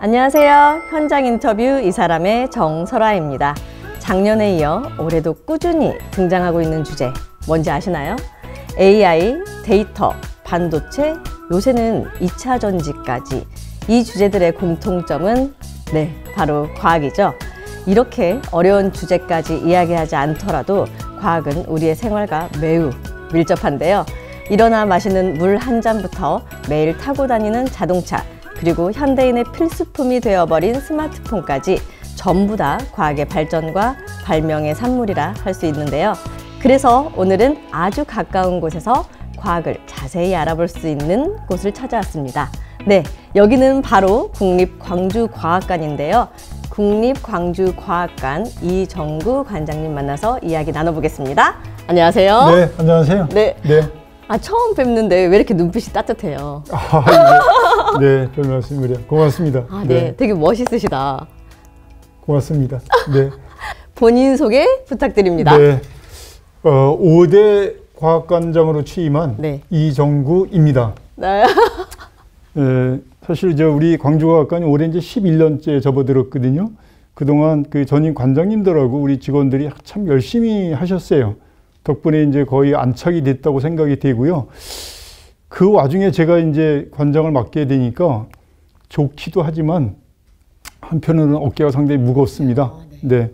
안녕하세요. 현장 인터뷰 이 사람의 정설아입니다. 작년에 이어 올해도 꾸준히 등장하고 있는 주제 뭔지 아시나요? AI, 데이터, 반도체, 요새는 2차 전지까지 이 주제들의 공통점은 네, 바로 과학이죠. 이렇게 어려운 주제까지 이야기하지 않더라도 과학은 우리의 생활과 매우 밀접한데요. 일어나 마시는 물 한 잔부터 매일 타고 다니는 자동차, 그리고 현대인의 필수품이 되어버린 스마트폰까지 전부 다 과학의 발전과 발명의 산물이라 할 수 있는데요. 그래서 오늘은 아주 가까운 곳에서 과학을 자세히 알아볼 수 있는 곳을 찾아왔습니다. 네, 여기는 바로 국립광주과학관인데요. 국립광주과학관 이정구 관장님 만나서 이야기 나눠보겠습니다. 안녕하세요. 네, 안녕하세요. 네. 네. 아, 처음 뵙는데 왜 이렇게 눈빛이 따뜻해요? 아, 네. 네, 별 말씀을요. 고맙습니다. 아, 네. 되게 멋있으시다. 고맙습니다. 네. 본인 소개 부탁드립니다. 네. 어, 5대 과학관장으로 취임한 네. 이정구입니다. 네. 예, 사실 저 우리 광주과학관이 올해 이제 11년째 접어들었거든요. 그동안 그 전임 관장님들하고 우리 직원들이 참 열심히 하셨어요. 덕분에 이제 거의 안착이 됐다고 생각이 되고요. 그 와중에 제가 이제 관장을 맡게 되니까 좋기도 하지만 한편으로는 어깨가 상당히 무겁습니다. 아, 네. 네.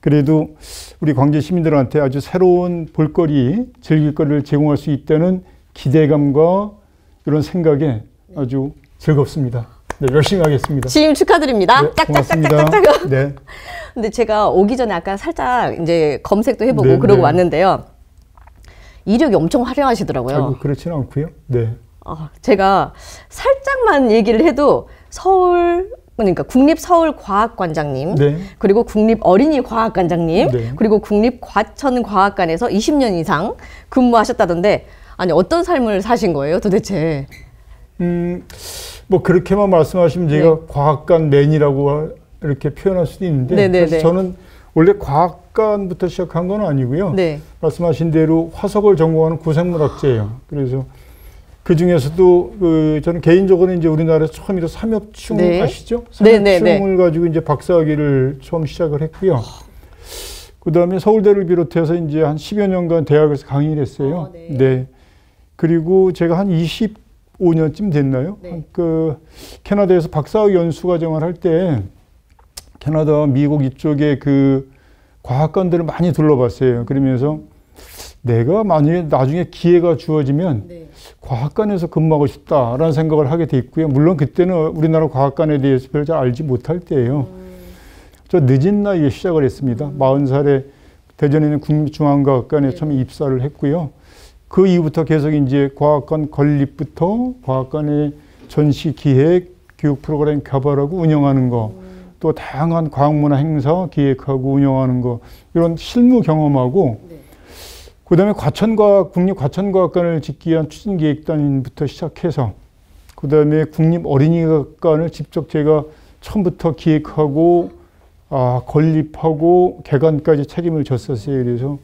그래도 우리 광주 시민들한테 아주 새로운 볼거리, 즐길거리를 제공할 수 있다는 기대감과 이런 생각에 아주 즐겁습니다. 네, 열심히 하겠습니다. 취임 축하드립니다. 네. 짝짝짝짝짝. 네. 근데 제가 오기 전에 아까 살짝 이제 검색도 해보고 네, 그러고 네. 왔는데요. 이력이 엄청 화려하시더라고요. 아이고, 그렇지는 않고요. 네. 아, 제가 살짝만 얘기를 해도 서울 그러니까 국립서울과학관장님 네. 그리고 국립어린이과학관장님 네. 그리고 국립과천과학관에서 20년 이상 근무하셨다던데 아니 어떤 삶을 사신 거예요 도대체? 음, 뭐 그렇게만 말씀하시면 제가 네. 과학관 맨이라고 이렇게 표현할 수도 있는데 네, 네, 네. 저는 원래 과학관부터 시작한 건 아니고요. 네. 말씀하신 대로 화석을 전공하는 고생물학자예요. 그래서 그 중에서도 그 저는 개인적으로 이제 우리나라에서 처음으로 삼엽충 네. 아시죠? 네, 네, 삼엽충을 가지고 이제 박사학위를 처음 시작을 했고요. 그 다음에 서울대를 비롯해서 이제 한 10여 년간 대학에서 강의를 했어요. 아, 네. 네. 그리고 제가 한 25년쯤 됐나요? 네. 그 캐나다에서 박사학 연수 과정을 할 때 캐나다, 미국 이쪽에 그 과학관들을 많이 둘러봤어요. 그러면서 내가 만약에 나중에 기회가 주어지면 네. 과학관에서 근무하고 싶다라는 생각을 하게 돼 있고요. 물론 그때는 우리나라 과학관에 대해서 별잘 알지 못할 때예요. 저 늦은 나이에 시작을 했습니다. 마흔 살에 대전에 있는 국립중앙과학관에 처음 입사를 했고요. 그 이후부터 계속 이제 과학관 건립부터 과학관의 전시 기획, 교육 프로그램 개발하고 운영하는 거, 또 다양한 과학문화 행사 기획하고 운영하는 거 이런 실무 경험하고 네. 그다음에 과천과학 국립과천과학관을 짓기 위한 추진기획단부터 시작해서 그다음에 국립어린이과학관을 직접 제가 처음부터 기획하고 아, 건립하고 개관까지 책임을 졌었어요. 그래서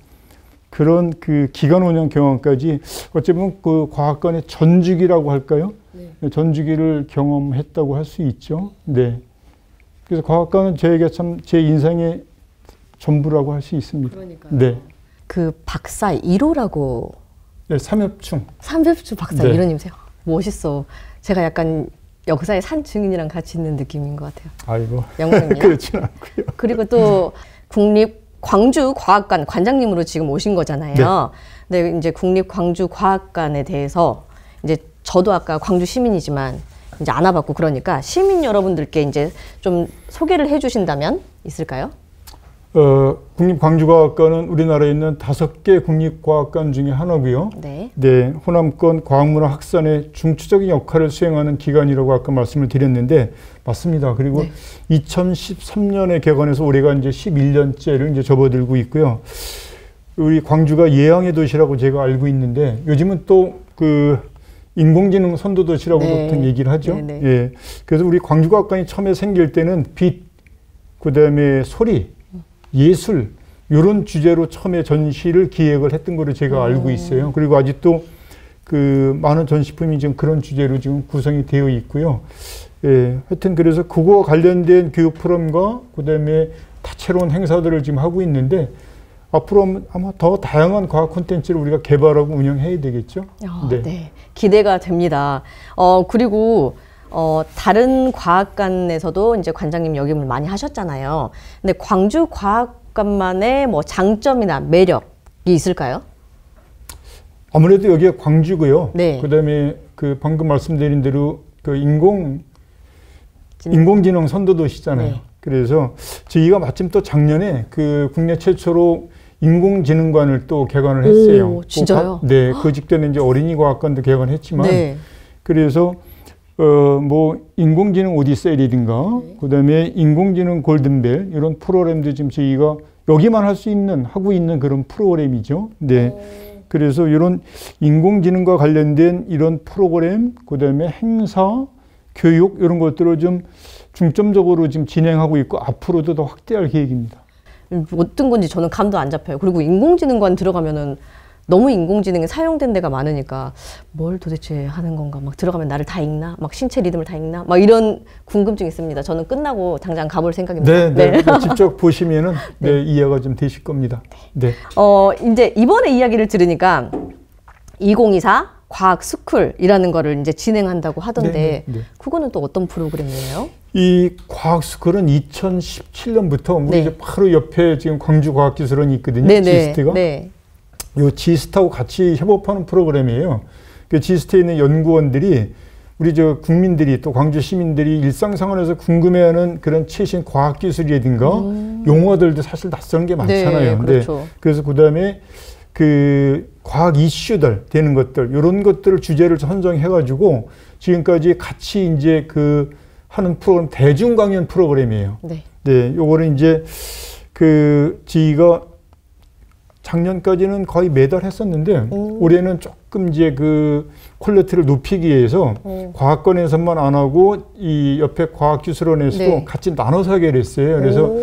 그런 그 기관 운영 경험까지 어찌 보면 그 과학관의 전주기라고 할까요? 네. 전주기를 경험했다고 할 수 있죠. 네. 그래서 과학관은 저에게 참 제 인생의 전부라고 할 수 있습니다. 그러니까 네. 그 박사 1호라고 네, 삼엽충. 삼엽주 박사 네. 1호님세요. 멋있어. 제가 약간 역사의 산 증인이랑 같이 있는 느낌인 것 같아요. 아이고. 영광입니다. 그렇진 않고요. 그리고 또 국립 광주 과학관 관장님으로 지금 오신 거잖아요. 네. 이제 국립 광주 과학관에 대해서 이제 저도 아까 광주 시민이지만 이제 안 와봤고 그러니까 시민 여러분들께 이제 좀 소개를 해주신다면 있을까요? 어, 국립광주과학관은 우리나라에 있는 다섯 개 국립과학관 중에 하나고요. 네. 네, 호남권 과학문화 확산에 중추적인 역할을 수행하는 기관이라고 아까 말씀을 드렸는데 맞습니다. 그리고 네. 2013년에 개관해서 올해가 이제 11년째를 이제 접어들고 있고요. 우리 광주가 예양의 도시라고 제가 알고 있는데 요즘은 또그 인공지능 선도 도시라고 네. 보통 얘기를 하죠. 네, 네. 예. 그래서 우리 광주과학관이 처음에 생길 때는 빛, 그 다음에 소리, 예술 이런 주제로 처음에 전시를 기획을 했던 거로 제가 알고 있어요. 그리고 아직도 그 많은 전시품이 지금 그런 주제로 지금 구성이 되어 있고요. 예, 하여튼 그래서 그거와 관련된 교육 프로그램과 그다음에 다채로운 행사들을 지금 하고 있는데 앞으로 아마 더 다양한 과학 콘텐츠를 우리가 개발하고 운영해야 되겠죠. 어, 네. 네. 기대가 됩니다. 어, 그리고 어, 다른 과학관에서도 이제 관장님 역임을 많이 하셨잖아요. 근데 광주 과학관만의 뭐 장점이나 매력이 있을까요? 아무래도 여기가 광주고요. 네. 그다음에 그 방금 말씀드린 대로 그 인공 인공지능 선도도시잖아요. 네. 그래서 저희가 마침 또 작년에 그 국내 최초로 인공지능관을 또 개관을 했어요. 오, 진짜요? 그, 네, 그 직전에 이제 어린이 과학관도 개관했지만 네. 그래서 어 뭐 인공지능 오디세이라든가 네. 그다음에 인공지능 골든벨 이런 프로그램도 지금 저희가 여기만 할 수 있는 하고 있는 그런 프로그램이죠. 네. 그래서 이런 인공지능과 관련된 이런 프로그램, 그다음에 행사, 교육 이런 것들을 좀 중점적으로 지금 진행하고 있고 앞으로도 더 확대할 계획입니다. 어떤 건지 저는 감도 안 잡혀요. 그리고 인공지능관 들어가면은 너무 인공지능이 사용된 데가 많으니까 뭘 도대체 하는 건가 막 들어가면 나를 다 읽나 막 신체 리듬을 다 읽나 막 이런 궁금증이 있습니다. 저는 끝나고 당장 가볼 생각입니다. 네, 네. 네. 직접 보시면은 네. 네, 이해가 좀 되실 겁니다. 네. 어 이제 이번에 이야기를 들으니까 2024 과학 스쿨이라는 거를 이제 진행한다고 하던데 네, 네, 네. 그거는 또 어떤 프로그램이에요? 이 과학 스쿨은 2017년부터 우리 네. 이제 바로 옆에 지금 광주 과학기술원이 있거든요. 네, GIST가. 네. 요 GIST하고 같이 협업하는 프로그램이에요. 그 GIST에 있는 연구원들이 우리 저 국민들이 또 광주 시민들이 일상생활에서 궁금해하는 그런 최신 과학기술이라든가 음. 용어들도 사실 낯선 게 많잖아요. 네, 그렇죠. 그래서 그 다음에 그 과학 이슈들 되는 것들 이런 것들을 주제를 선정해가지고 지금까지 같이 이제 그 하는 프로그램 대중 강연 프로그램이에요. 네. 네, 요거는 이제 그 저희가 작년까지는 거의 매달 했었는데 오. 올해는 조금 이제 그 quality를 높이기 위해서 오. 과학관에서만 안 하고 이 옆에 과학기술원에서도 네. 같이 나눠서 하게 됐어요. 그래서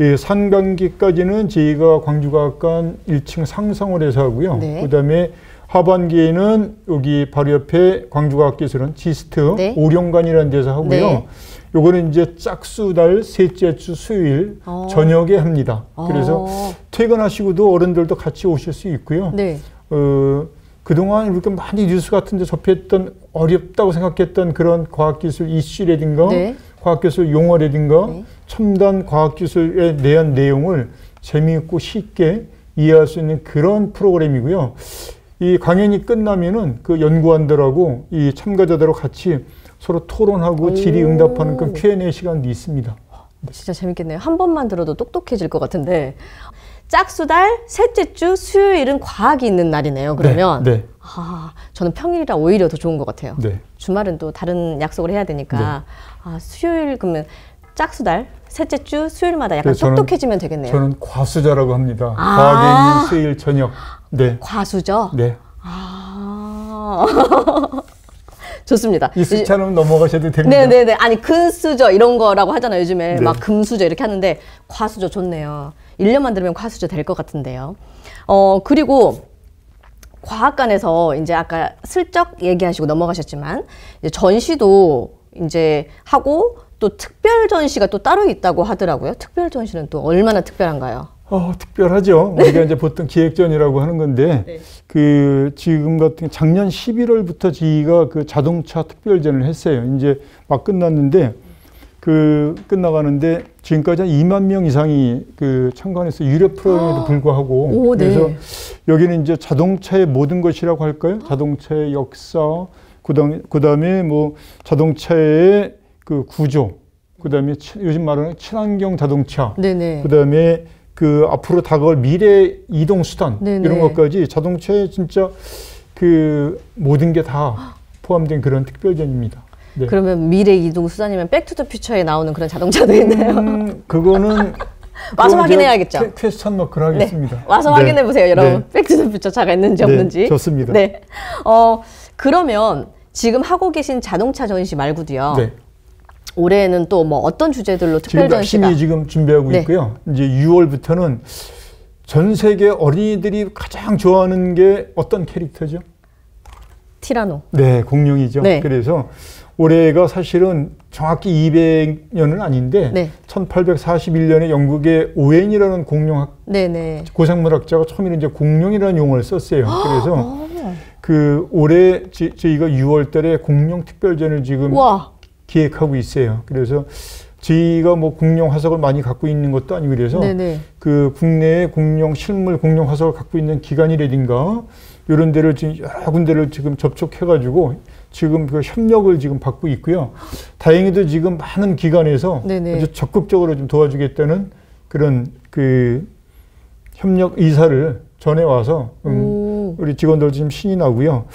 예, 산강기까지는 저희가 광주과학관 1층 상성을 해서 하고요. 네. 그다음에 하반기에는 여기 바로 옆에 광주과학기술원 지스트 네. 오령관이라는 데서 하고요. 네. 요거는 이제 짝수달 셋째 주 수요일 어. 저녁에 합니다. 어. 그래서 퇴근하시고도 어른들도 같이 오실 수 있고요. 네. 어, 그동안 이렇게 많이 뉴스 같은 데 접했던 어렵다고 생각했던 그런 과학기술 이슈라든가 네. 과학기술 용어라든가 네. 첨단 과학기술에 대한 내용을 재미있고 쉽게 이해할 수 있는 그런 프로그램이고요. 이 강연이 끝나면은 그 연구원들하고 이 참가자들하고 같이 서로 토론하고 질의 응답하는 그 Q&A 시간도 있습니다. 진짜 재밌겠네요. 한 번만 들어도 똑똑해질 것 같은데 짝수달 셋째 주 수요일은 과학이 있는 날이네요. 그러면 네, 네. 아, 저는 평일이라 오히려 더 좋은 것 같아요. 네. 주말은 또 다른 약속을 해야 되니까 네. 아, 수요일 그러면 짝수달 셋째 주 수요일마다 약간 똑똑해지면 되겠네요. 저는 과수자라고 합니다. 아 과학에 있는 수요일 저녁. 네. 과수죠? 네. 아. 좋습니다. 이 숫자는 넘어가셔도 됩니다. 네네네. 아니, 근수저 이런 거라고 하잖아요. 요즘에 네. 막 금수저 이렇게 하는데 과수저 좋네요. 1년만 들으면 과수저 될 것 같은데요. 어, 그리고 과학관에서 이제 아까 슬쩍 얘기하시고 넘어가셨지만 이제 전시도 이제 하고 또 특별 전시가 또 따로 있다고 하더라고요. 특별 전시는 또 얼마나 특별한가요? 어, 특별하죠. 네. 우리가 이제 보통 기획전이라고 하는 건데, 네. 그, 지금 같은, 작년 11월부터 저희가 그 자동차 특별전을 했어요. 이제 막 끝났는데, 그, 끝나가는데, 지금까지 한 2만 명 이상이 그 참관해서 유료 프로그램에도 아. 불구하고, 오, 네. 그래서 여기는 이제 자동차의 모든 것이라고 할까요? 자동차의 역사, 그 다음에, 그 다음에 뭐 자동차의 그 구조, 그 다음에 요즘 말하는 친환경 자동차, 그 다음에 그 앞으로 다가올 미래 이동 수단 네네. 이런 것까지 자동차에 진짜 그 모든 게 다 포함된 그런 특별전입니다. 네. 그러면 미래 이동 수단이면 백투더퓨처에 나오는 그런 자동차도 있나요? 음, 그거는 와서 확인해야겠죠. question mark를 하겠습니다. 네. 와서 네. 확인해 보세요, 여러분. 네. Back to the Future 차가 있는지 네, 없는지. 좋습니다. 네. 어 그러면 지금 하고 계신 자동차 전시 말고도요. 네. 올해는 또 뭐 어떤 주제들로 특별 전시가 열심히 지금 준비하고 네. 있고요. 이제 6월부터는 전 세계 어린이들이 가장 좋아하는 게 어떤 캐릭터죠? 티라노. 네, 공룡이죠. 네. 그래서 올해가 사실은 정확히 200년은 아닌데 네. 1841년에 영국의 오웬이라는 공룡학 네네. 고생물학자가 처음에 이제 공룡이라는 용어를 썼어요. 그래서 어. 그 올해 지, 저희가 6월달에 공룡 특별전을 지금 와. 기획하고 있어요. 그래서 저희가 뭐 공룡 화석을 많이 갖고 있는 것도 아니고 그래서 네네. 그 국내에 공룡 실물 공룡 화석을 갖고 있는 기관이라든가 이런 데를 지금 여러 군데를 지금 접촉해 가지고 지금 그 협력을 지금 받고 있고요. 다행히도 지금 많은 기관에서 네네. 아주 적극적으로 좀 도와주겠다는 그런 그 협력 의사를 전해 와서 음, 오. 우리 직원들 지금 신이 나고요.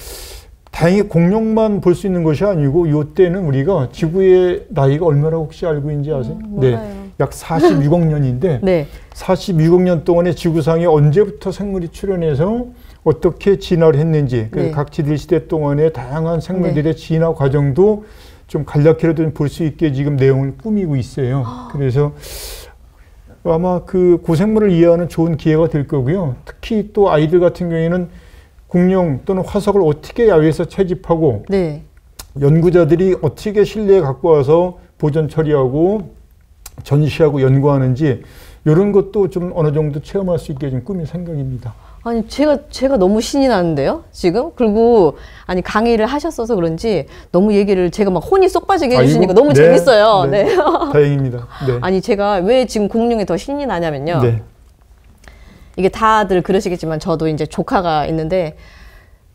다행히 공룡만 볼 수 있는 것이 아니고 이때는 우리가 지구의 나이가 얼마라고 혹시 알고 있는지 아세요? 네. 몰라요. 약 46억 년인데 네. 46억 년 동안에 지구상에 언제부터 생물이 출현해서 어떻게 진화를 했는지 그 네. 각 지들 시대 동안의 다양한 생물들의 진화 과정도 좀 간략히라도 볼 수 있게 지금 내용을 꾸미고 있어요. 그래서 아마 그 고생물을 이해하는 좋은 기회가 될 거고요. 특히 또 아이들 같은 경우에는 공룡 또는 화석을 어떻게 야외에서 채집하고 네. 연구자들이 어떻게 실내에 갖고 와서 보존 처리하고 전시하고 연구하는지 이런 것도 좀 어느 정도 체험할 수 있게 좀 꾸민 생각입니다. 아니 제가 제가 너무 신이 나는데요 지금 그리고 아니 강의를 하셨어서 그런지 너무 얘기를 제가 막 혼이 쏙 빠지게 해주시니까 아이고, 너무 네, 재밌어요. 네. 네. 다행입니다. 네. 아니 제가 왜 지금 공룡에 더 신이 나냐면요. 네. 이게 다들 그러시겠지만 저도 이제 조카가 있는데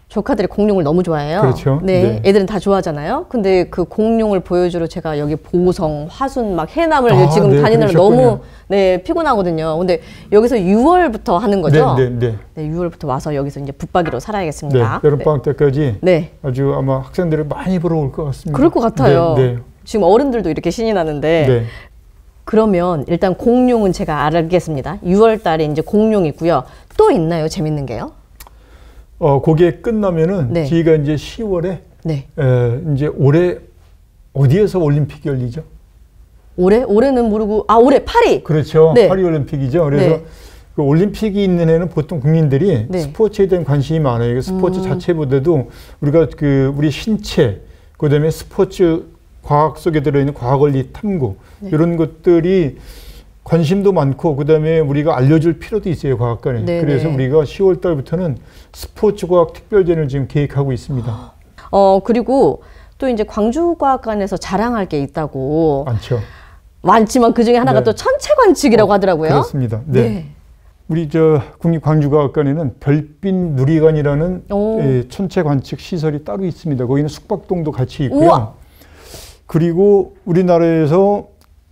조카들이 공룡을 너무 좋아해요. 그렇죠. 네, 네. 애들은 다 좋아하잖아요. 근데 그 공룡을 보여주러 제가 여기 보성, 화순 막 해남을 아, 지금 네, 다니느라. 너무 네 피곤하거든요. 근데 여기서 6월부터 하는 거죠. 네, 네, 네. 네, 6월부터 와서 여기서 이제 붙박이로 네. 살아야겠습니다. 여름 방학 때까지 네. 아주 아마 학생들을 많이 보러 올 것 같습니다. 그럴 것 같아요. 네, 네. 지금 어른들도 이렇게 신이 나는데 네. 그러면 일단 공룡은 제가 알겠습니다. 6월 달에 이제 공룡 있고요. 또 있나요? 재밌는 게요? 어, 그게 끝나면은 네. 저희가 이제 10월에 네. 에, 이제 올해 어디에서 올림픽이 열리죠? 올해 올해는 모르고 아 올해 파리. 그렇죠. 네. 파리 올림픽이죠. 그래서 네. 그 올림픽이 있는 해는 보통 국민들이 네. 스포츠에 대한 관심이 많아요. 그 스포츠 음. 자체보다도 우리가 그 우리 신체, 그다음에 스포츠 과학 속에 들어있는 과학 원리 탐구 네. 이런 것들이 관심도 많고 그다음에 우리가 알려줄 필요도 있어요 과학관에. 네, 그래서 네. 우리가 10월 달부터는 스포츠 과학 특별전을 지금 계획하고 있습니다. 어 그리고 또 이제 광주 과학관에서 자랑할 게 있다고 많죠. 많지만 그 중에 하나가 네. 또 천체 관측이라고 하더라고요. 그렇습니다. 네. 우리 저 국립광주과학관에는 별빛 누리관이라는 오. 예, 천체 관측 시설이 따로 있습니다. 거기는 숙박동도 같이 있고요. 우와. 그리고 우리나라에서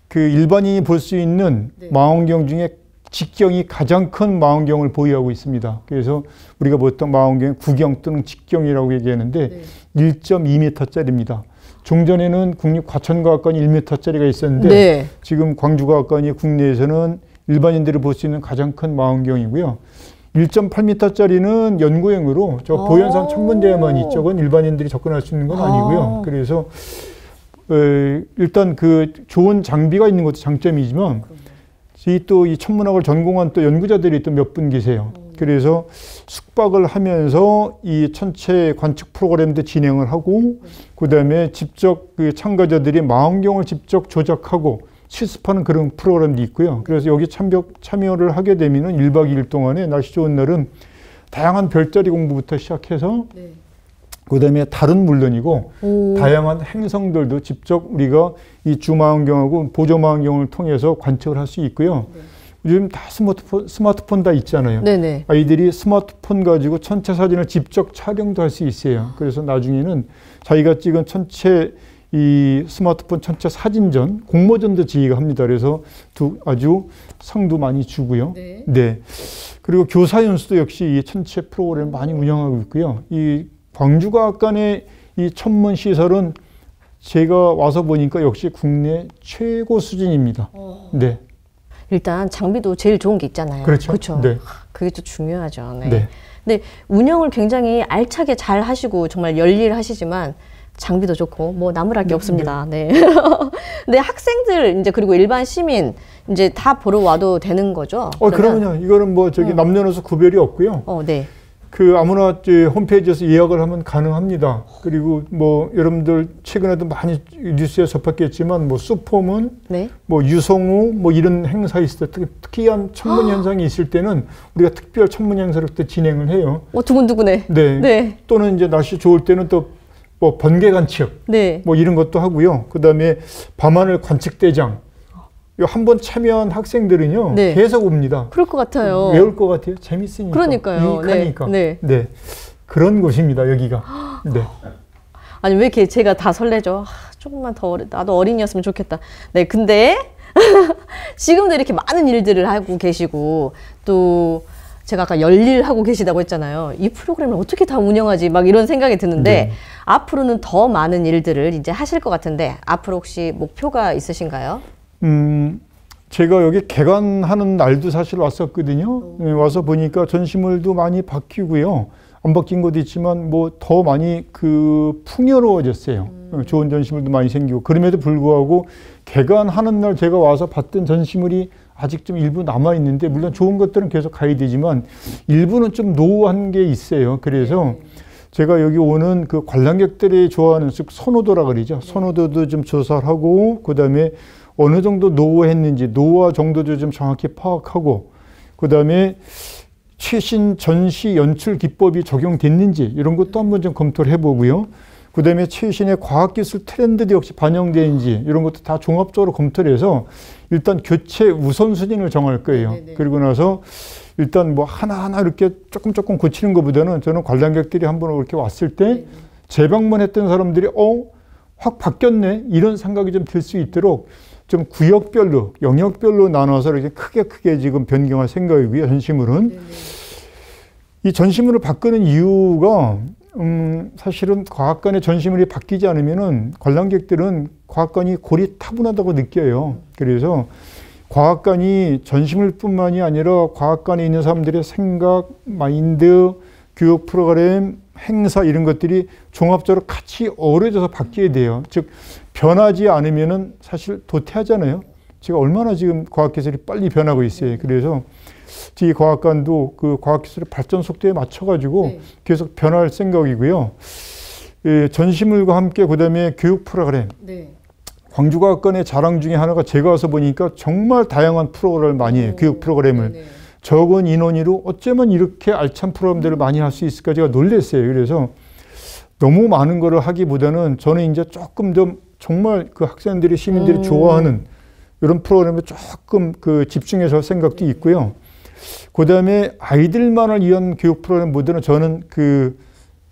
그 일반인이 볼 수 있는 네. 망원경 중에 직경이 가장 큰 망원경을 보유하고 있습니다. 그래서 우리가 보통 망원경 구경 또는 직경이라고 얘기하는데 네. 1.2m짜리입니다. 종전에는 국립과천과학관이 1m짜리가 있었는데 네. 지금 광주과학관이 국내에서는 일반인들이 볼 수 있는 가장 큰 망원경이고요. 1.8m짜리는 연구용으로 저 오. 보현산 천문대에만 있죠. 그건 일반인들이 접근할 수 있는 건 아. 아니고요. 그래서 어, 일단 그 좋은 장비가 있는 것도 장점이지만 이또이 천문학을 전공한 또 연구자들이 또 몇 분 계세요. 그래서 숙박을 하면서 이 천체 관측 프로그램도 진행을 하고 그다음에 직접 그 참가자들이 망원경을 직접 조작하고 실습하는 그런 프로그램도 있고요. 그래서 여기 참여, 참여를 하게 되면은 1박 2일 동안에 날씨 좋은 날은 다양한 별자리 공부부터 시작해서 네. 그다음에 달은 물론이고 오. 다양한 행성들도 직접 우리가 이 주망원경하고 보조망원경을 통해서 관측을 할 수 있고요. 요즘 다 스마트폰, 스마트폰 다 있잖아요. 네네. 아이들이 스마트폰 가지고 천체 사진을 직접 촬영도 할 수 있어요. 그래서 나중에는 자기가 찍은 천체 이 스마트폰 천체 사진전, 공모전도 지휘가 합니다. 그래서 두 아주 상도 많이 주고요. 네. 그리고 교사 연수도 역시 이 천체 프로그램 많이 운영하고 있고요. 이 광주과학관의 이 천문 시설은 제가 와서 보니까 역시 국내 최고 수준입니다. 네. 일단 장비도 제일 좋은 게 있잖아요. 그렇죠. 그렇죠. 네. 그게 또 중요하죠. 네. 네. 근데 운영을 굉장히 알차게 잘 하시고 정말 열일 하시지만 장비도 좋고 뭐 나무랄 게 없습니다. 네. 근데 학생들 이제 그리고 일반 시민 이제 다 보러 와도 되는 거죠? 어, 그러면- 그러면요. 이거는 뭐 저기 음. 남녀노소 구별이 없고요. 어, 네. 그 아무나 저 홈페이지에서 예약을 하면 가능합니다. 그리고 뭐 여러분들 최근에도 많이 뉴스에 접했겠지만 뭐 수포문, 네. 뭐 유성우 뭐 이런 행사 있을 때 특- 특이한 천문 현상이 있을 때는 우리가 특별 천문 행사를 또 진행을 해요. 어, 두근두근해. 네. 네. 또는 이제 날씨 좋을 때는 또 뭐 번개 관측 네. 뭐 이런 것도 하고요. 그다음에 밤하늘 관측 대장. 이한번 참여한 학생들은요 네. 계속 옵니다. 그럴 것 같아요. 외울 것 같아요. 재밌으니까. 그러니까요. 유익하니까. 네, 네. 그런 곳입니다. 여기가. 네. 아니 왜 이렇게 제가 다 설레죠? 아, 조금만 더 어리, 나도 어린이였으면 좋겠다. 네, 근데 지금도 이렇게 많은 일들을 하고 계시고 또 제가 아까 열일 하고 계시다고 했잖아요. 이 프로그램을 어떻게 다 운영하지? 막 이런 생각이 드는데 네. 앞으로는 더 많은 일들을 이제 하실 것 같은데 앞으로 혹시 목표가 있으신가요? 음, 제가 여기 개관하는 날도 사실 왔었거든요. 네, 와서 보니까 전시물도 많이 바뀌고요. 안 바뀐 것도 있지만 뭐 더 많이 그 풍요로워졌어요. 어, 좋은 전시물도 많이 생기고 그럼에도 불구하고 개관하는 날 제가 와서 봤던 전시물이 아직 좀 일부 남아 있는데 물론 좋은 것들은 계속 가야 되지만 일부는 좀 노후한 게 있어요. 그래서 제가 여기 오는 그 관람객들이 좋아하는 즉 선호도라 그러죠. 선호도도 좀 조사를 하고 그다음에 어느 정도 노후했는지 노후화 정도도 좀 정확히 파악하고 그 다음에 최신 전시 연출 기법이 적용됐는지 이런 것도 한번 좀 검토를 해보고요. 그 다음에 최신의 과학기술 트렌드도 역시 반영되는지 이런 것도 다 종합적으로 검토를 해서 일단 교체 우선순위를 정할 거예요. 네네. 그리고 나서 일단 뭐 하나하나 이렇게 조금 조금 고치는 것보다는 저는 관람객들이 한번 이렇게 왔을 때 재방문했던 사람들이 어? 확 바뀌었네 이런 생각이 좀 들 수 있도록 좀 구역별로 영역별로 나눠서 이렇게 크게 크게 지금 변경할 생각이고요 전시물은 이 전시물을 바꾸는 이유가 음, 사실은 과학관의 전시물이 바뀌지 않으면은 관람객들은 과학관이 고리타분하다고 느껴요. 그래서 과학관이 전시물 뿐만이 아니라 과학관에 있는 사람들의 생각, 마인드, 교육 프로그램, 행사 이런 것들이 종합적으로 같이 어우러져서 바뀌어야 돼요. 즉 변하지 않으면은 사실 도태하잖아요. 제가 얼마나 지금 과학기술이 빨리 변하고 있어요. 그래서 이 과학관도 그 과학기술의 발전 속도에 맞춰가지고 네. 계속 변할 생각이고요. 예, 전시물과 함께 그다음에 교육 프로그램 네. 광주과학관의 자랑 중에 하나가 제가 와서 보니까 정말 다양한 프로그램을 많이 해요. 교육 프로그램을. 적은 인원으로 어쩌면 이렇게 알찬 프로그램들을 많이 할 수 있을까 제가 놀랐어요. 그래서 너무 많은 거를 하기보다는 저는 이제 조금 좀 정말 그 학생들이 시민들이 음. 좋아하는 이런 프로그램에 조금 그 집중해서 할 생각도 있고요. 그 다음에 아이들만을 위한 교육 프로그램보다는 저는 그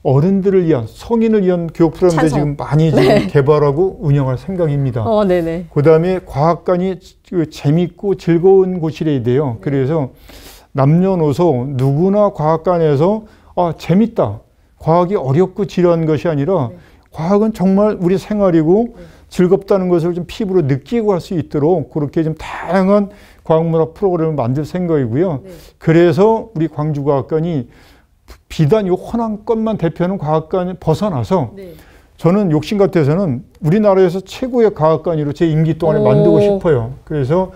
어른들을 위한 성인을 위한 교육 프로그램도. 지금 많이 지금 개발하고 운영할 생각입니다. 어, 네네. 그 다음에 과학관이 그 재밌고 즐거운 곳이래야 돼요. 그래서 남녀노소 누구나 과학관에서 아, 재밌다. 과학이 어렵고 지루한 것이 아니라 과학은 정말 우리 생활이고 즐겁다는 것을 좀 피부로 느끼고 할 수 있도록 그렇게 좀 다양한 과학문화 프로그램을 만들 생각이고요. 그래서 우리 광주과학관이 비단 이 호남권만 대표하는 과학관을 벗어나서 네. 저는 욕심 같아서는 우리나라에서 최고의 과학관으로 제 임기 동안에 오. 만들고 싶어요. 그래서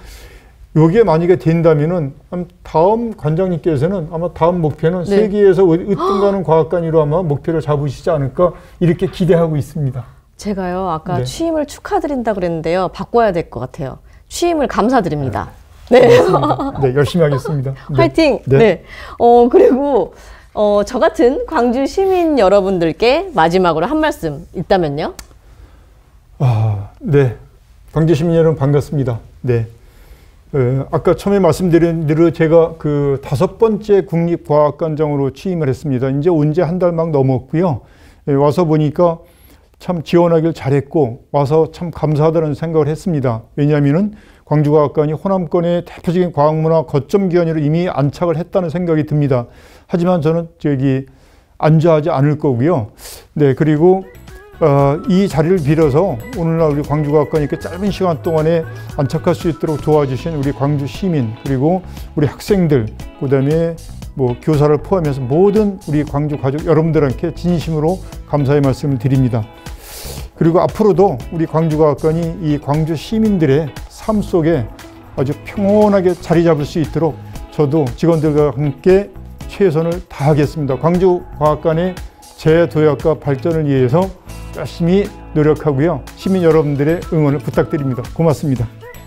요게 만약에 된다면은 다음 관장님께서는 아마 다음 목표는 네. 세계에서 으뜸가는 과학관으로 아마 목표를 잡으시지 않을까 이렇게 기대하고 있습니다. 제가요 아까 네. 취임을 축하드린다 그랬는데요 바꿔야 될 것 같아요. 취임을 감사드립니다. 네. 네, 열심히 하겠습니다. 네. 화이팅! 네. 네. 어, 그리고, 어, 저 같은 광주 시민 여러분들께 마지막으로 한 말씀 있다면요? 아, 네. 광주 시민 여러분 반갑습니다. 네. 어, 아까 처음에 말씀드린 대로 제가 그 다섯 번째 국립과학관장으로 취임을 했습니다. 이제 온 지 한 달 막 넘었고요. 예, 와서 보니까 참 지원하길 잘했고 와서 참 감사하다는 생각을 했습니다. 왜냐하면은 광주과학관이 호남권의 대표적인 과학문화 거점 기관으로 이미 안착을 했다는 생각이 듭니다. 하지만 저는 저기 안주하지 않을 거고요. 네, 그리고 어, 이 자리를 빌어서 오늘날 우리 광주과학관이 이렇게 짧은 시간 동안에 안착할 수 있도록 도와주신 우리 광주 시민 그리고 우리 학생들 그다음에 뭐 교사를 포함해서 모든 우리 광주 가족 여러분들께 진심으로 감사의 말씀을 드립니다. 그리고 앞으로도 우리 광주과학관이 이 광주 시민들의 삶 속에 아주 평온하게 자리 잡을 수 있도록 저도 직원들과 함께 최선을 다하겠습니다. 광주과학관의 재도약과 발전을 위해서 열심히 노력하고요. 시민 여러분들의 응원을 부탁드립니다. 고맙습니다.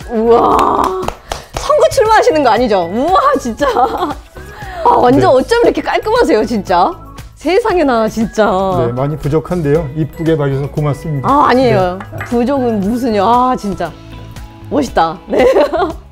우와 선거 출마하시는 거 아니죠? 우와 진짜 아, 완전 네. 어쩜 이렇게 깔끔하세요 진짜 세상에나 진짜 네, 많이 부족한데요. 이쁘게 봐주셔서 고맙습니다. 아 아니에요 부족은 무슨요 아 진짜 멋있다 네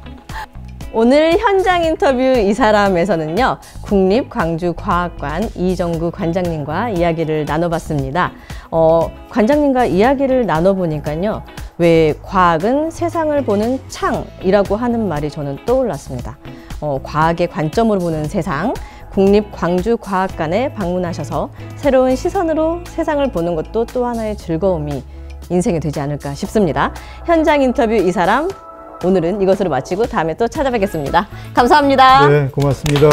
오늘 현장 인터뷰 이 사람에서는요 국립광주과학관 이정구 관장님과 이야기를 나눠봤습니다 어, 관장님과 이야기를 나눠보니까요 왜 과학은 세상을 보는 창이라고 하는 말이 저는 떠올랐습니다 어, 과학의 관점으로 보는 세상 국립광주과학관에 방문하셔서 새로운 시선으로 세상을 보는 것도 또 하나의 즐거움이 인생이 되지 않을까 싶습니다. 현장 인터뷰 이 사람 오늘은 이것으로 마치고 다음에 또 찾아뵙겠습니다. 감사합니다. 네, 고맙습니다.